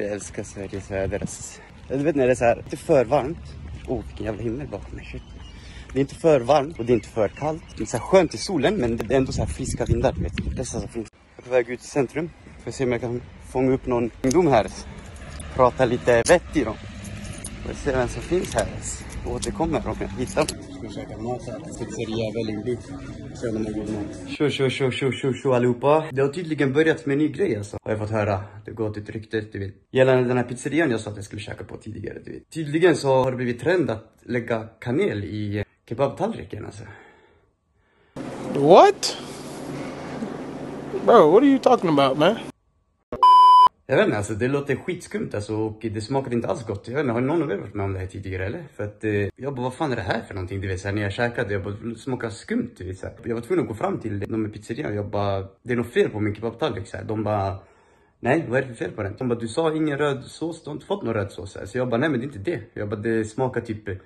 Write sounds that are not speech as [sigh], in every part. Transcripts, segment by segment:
Jag älskar Sveriges väder. alltså. Du vet när det är så här, inte för varmt. Oh, vilken jävla himmel bakom mig. Shit. Det är inte för varmt och det är inte för kallt. Det är så här skönt i solen men det är ändå så här friska vindar. du Det är så som. Jag är på väg ut i centrum. Får se om jag kan fånga upp någon ungdom här. Prata lite vett i dem. Får se vem som finns här. Återkommer om jag hittar. Ska käka mat här. Pizzeria Vällingby. Se om de har god mat. Tjo, tjo, tjo, tjo, tjo, tjo allihopa. Det har tydligen börjat med en ny grej alltså. Har jag fått höra. Det går ett rykte, du vet. Gällande den här pizzerian jag sa att jag skulle käka på tidigare, du vet. Tydligen så har det blivit trend att lägga kanel i kebabtallriken alltså. What? Bro, what are you talking about, man? Jag vet inte, alltså det låter skitskumt alltså och det smakade inte alls gott. Jag vet inte, har någon av er varit med om det här tidigare eller? För att eh, jag bara, vad fan är det här för någonting? Du vet såhär när jag käkade, jag bara, det smakar skumt du vet såhär. Jag var tvungen att gå fram till de i pizzerian och jag bara, det är något fel på min kebabtallrik. De bara, nej vad är det för fel på den? De bara, du sa ingen röd sås, du har inte fått någon röd sås. här. Så jag bara, nej men det är inte det. Jag bara, det smakar typ eh,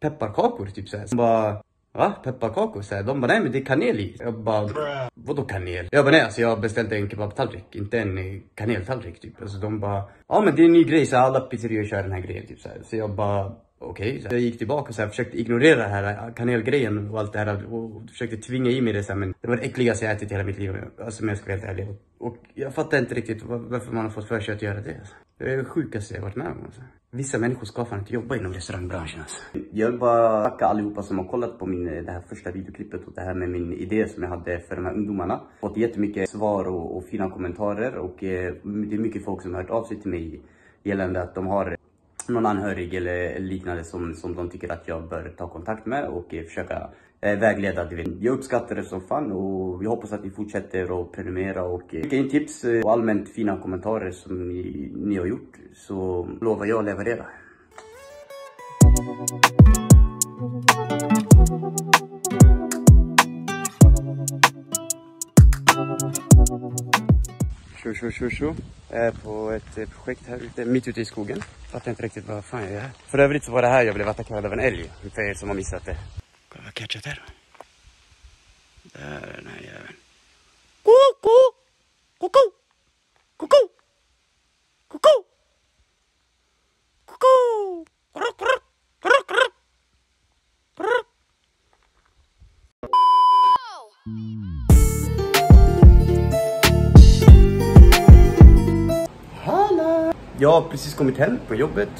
pepparkakor typ såhär. Så bara, va? Pepparkakor? Så här. De bara, nej men det är kanel i. Jag bara, vadå kanel? Jag bara, nej alltså jag beställde en kebabtallrik, inte en eh, kaneltallrik typ. Alltså de bara, ja men det är en ny grej så här, alla pizzerior kör den här grejen typ så här. Så jag bara, okej. Okay. Jag gick tillbaka och försökte ignorera det här eh, kanelgrejen och allt det här och försökte tvinga i mig det så här, men det var det äckligaste jag ätit i hela mitt liv. Alltså om jag ska vara helt ärlig. Och jag fattar inte riktigt varför man har fått för sig att göra det. Alltså. Det är det sjukaste jag varit med om. Alltså. Vissa människor ska fan inte jobba inom restaurangbranschen alltså. Jag vill bara tacka allihopa som har kollat på min, eh, det här första videoklippet och det här med min idé som jag hade för de här ungdomarna. Fått jättemycket svar och, och fina kommentarer och eh, det är mycket folk som har hört av sig till mig gällande att de har någon anhörig eller liknande som, som de tycker att jag bör ta kontakt med och eh, försöka Eh, vägleda. Du vet. Jag uppskattar det som fan och jag hoppas att ni fortsätter att prenumerera och eh, skicka in tips eh, och allmänt fina kommentarer som ni, ni har gjort. Så lovar jag att leverera. Tjo, tjo, tjo, tjo. Jag är på ett projekt här ute, mitt ute i skogen. Fattar inte riktigt vad fan jag gör här. För övrigt så var det här jag blev attackerad av en älg. För er som har missat det. Catchat här. Där är den här jäveln. Koko! Koko! Koko! Koko! Koko! Krok, krok, krok, krok. Krok. Hallå! Jag har precis kommit hem på jobbet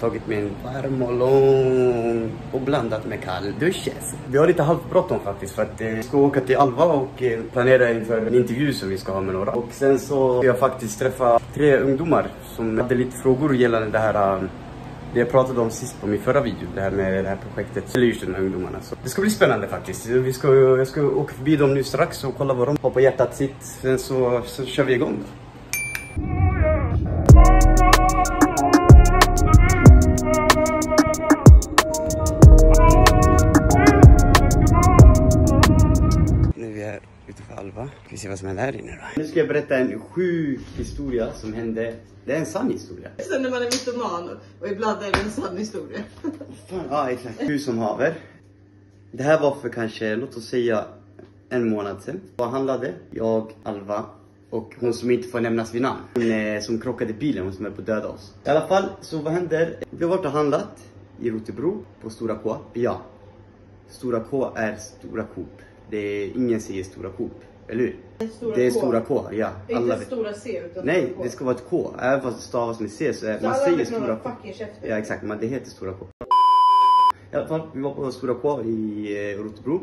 Tagit tagit min varm och lång och blandat med kall dusch. Vi har lite halvt bråttom faktiskt för att eh, vi ska åka till Alva och eh, planera inför en intervju som vi ska ha med några. Och sen så ska jag faktiskt träffa tre ungdomar som hade lite frågor gällande det här eh, det jag pratade om sist på min förra video, det här med det här projektet Solution ungdomarna. Så det ska bli spännande faktiskt. Vi ska, jag ska åka förbi dem nu strax och kolla vad de har på hjärtat sitt. Sen så, så kör vi igång då. Se vad som händer här inne då. Nu ska jag berätta en sjuk historia som hände. Det är en sann historia. Sen när man är mytoman och ibland är det en sann historia. Fan, [laughs] ja exakt. Hur som haver. Det här var för kanske, låt oss säga en månad sedan. Jag handlade, jag, Alva och hon som inte får nämnas vid namn. Hon eh, som krockade bilen, hon som är på att döda oss. I alla fall, så vad händer? Vi har varit och handlat i Rotebro på Stora K. Ja. Stora K är Stora Coop. Det är, ingen säger Stora Coop. Eller hur? Stora det är K. Stora K, ja. Inte vet. stora C utan Nej, K. det ska vara ett K. Även fast det stavas med C så är, Så man alla säger Stora K. Ja exakt, men det heter Stora K. I alla fall, vi var på Stora K i eh, Rotebro.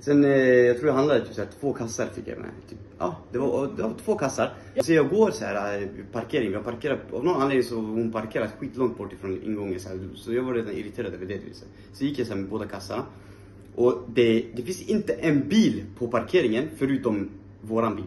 Sen, eh, jag tror jag handlade typ såhär, två kassar fick jag med. Typ, ja, det var, det var två kassar. Så jag går så här eh, parkering, jag parkerar, av någon anledning så hon parkerat skitlångt bort ifrån ingången så, här, så jag var redan irriterad över det. Så, så gick jag så här med båda kassarna. Och det, det finns inte en bil på parkeringen förutom våran bil.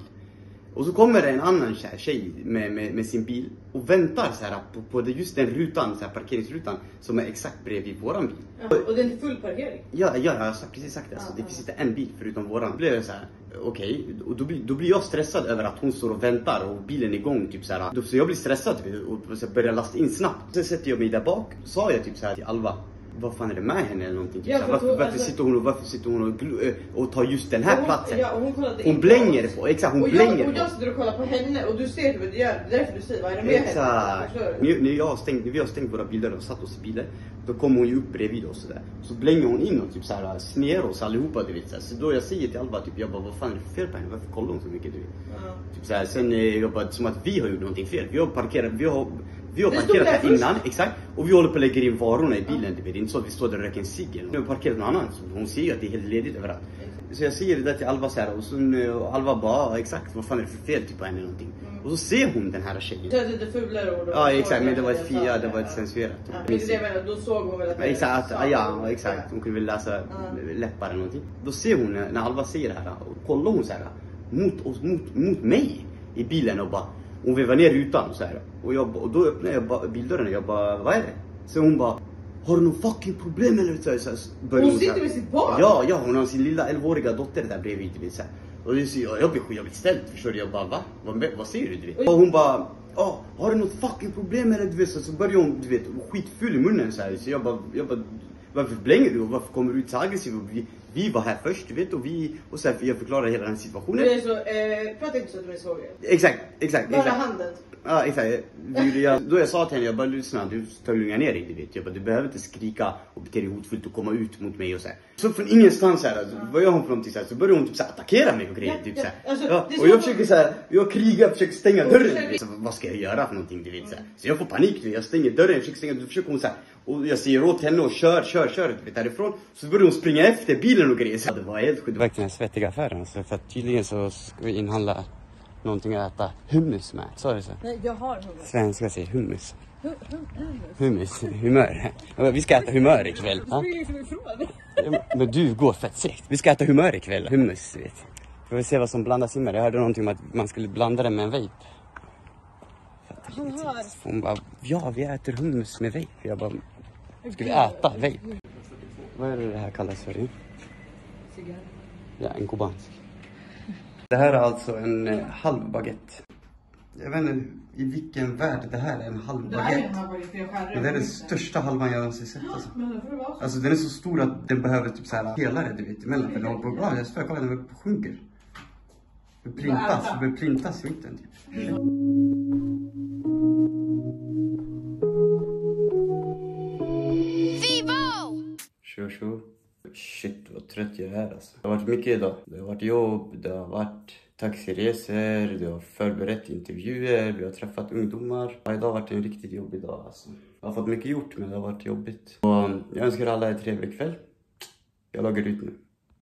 Och så kommer det en annan tjej, tjej med, med, med sin bil och väntar så här på, på just den rutan, så här parkeringsrutan som är exakt bredvid våran bil. Ja, och det är inte full parkering. Ja, ja jag har precis sagt det. Alltså, det finns inte en bil förutom våran. Då blev jag så här, okej. Och då, blir- då blir jag stressad över att hon står och väntar och bilen är igång. Typ så, här. Så jag blir stressad typ, och så börjar lasta in snabbt. Sen sätter jag mig där bak. Sa jag typ så här till Alva. Vad fan är det med henne eller någonting? Typ, Ja, varför, hon- varför, alltså- sitter hon och, varför sitter hon och, och tar just den här hon, platsen? Ja, hon, Hon blänger på, exakt hon och blänger jag, och jag sitter och kollar på henne och du ser hur det gör. Det är därför du säger vad är det med henne? Exakt. Du? Nu, när, jag stängt, när vi har stängt våra bilder och satt oss i bilen, då kommer hon ju upp bredvid oss sådär. Så blänger hon in och typ såhär sner oss allihopa du vet. Så, här. så då jag säger till Alva typ, jag bara vad fan är det fel på henne? Varför kollar hon så mycket du vet? Ja. Typ såhär, sen eh, jag bara, som att vi har gjort någonting fel. Vi har parkerat, vi har, vi har Det parkerat här innan, exakt. Och vi håller på att lägga in varorna i bilen. Det är inte så att vi står där och röker en cigg. Vi har parkerat någon annan. Hon ser ju att det är helt ledigt överallt. Så jag säger det där till Alva så här, och, så, och Alva bara, ja, exakt vad fan är det för fel typ på henne någonting. Och så ser hon den här tjejen. Det känns lite fulare ord. Ja exakt, men det var ett fia, det var ett censurerat Ja, det är det jag menar, då såg hon väl att Ja, Exakt, sa- ja exakt. Hon kunde väl läsa Ja. läppar eller någonting. Då ser hon när när Alva säger det här och kollar hon så här mot, mot, mot mig i bilen och bara hon vevar ner rutan så här. Och, jag, och då öppnar jag bildörren och jag bara vad är det? Så hon bara har du någon fucking problem eller? Så så Hon här- sitter med sitt barn? Ja, ja hon har sin lilla 11-åriga dotter där bredvid. Du vet, så här. Och det, så jag, jag blir jag blir ställd förstår du. Jag bara va? Vad, vad säger du? du vet? Och hon bara Ja, har du något fucking problem eller du vet så, så börjar hon du vet skitfull i munnen så här. Så jag bara, jag bara varför blänger du varför kommer du ut så aggressiv? Vi, vi var här först du vet och vi och här, jag förklarar hela den här situationen. Det är så, eh, prata inte så att du är svåger. Exakt, exakt. Bara exakt. handen. Ja exakt. Du, jag, då jag sa till henne, jag bara lyssna du ska lugna ner dig du vet. Jag bara, du behöver inte skrika och bete dig hotfullt och komma ut mot mig och så här. Så från ingenstans här, alltså, vad gör hon för någonting så här, så börjar hon typ så här, attackera mig och grejer. Ja, typ, ja, så alltså, ja, och jag försöker så här, jag krigar, försöker stänga dörren. Så, vad ska jag göra för någonting du vet så här. Så jag får panik, jag stänger dörren, jag försöker stänga, då försöker hon så här, och jag säger åt henne och kör, kör, kör du vet, härifrån. Så börjar hon springa efter bilen och grejer. Så det var helt sjukt. Det var verkligen en svettig affär alltså, för att tydligen så ska vi inhandla någonting att äta hummus med. Sa du så? Nej, jag har hummer. Svenska säger hummus. Hummus, humör. Vi ska äta humör ikväll. Ja? liksom ifrån. Men du går fett segt. Vi ska äta humör ikväll. Hummus, du vet. Får vi se vad som blandas in med det. Jag hörde någonting om att man skulle blanda det med en vape. Han har... Hon bara, ja vi äter hummus med vape. Jag bara, ska vi äta vape? Vad är det det här kallas för? Cigarr. Ja, en kubansk. Det här är alltså en eh, halv baguette. Jag vet inte i vilken värld det här är en halv Det här är baguette. här Men det är den största halvan jag någonsin sett alltså. Så. Alltså den är så stor att den behöver typ såhär pelare du vet emellan. För den håller på, ja jag svär, kolla den sjunker. Den printas, den printas i mitten typ. Tjo tjo. Shit vad trött jag är alltså. Det har varit mycket idag. Det har varit jobb, det har varit taxiresor, det har förberett intervjuer, vi har träffat ungdomar. Ja, idag har varit en riktigt jobbig dag alltså. Jag har fått mycket gjort men det har varit jobbigt. Och jag önskar alla en trevlig kväll. Jag loggar ut nu.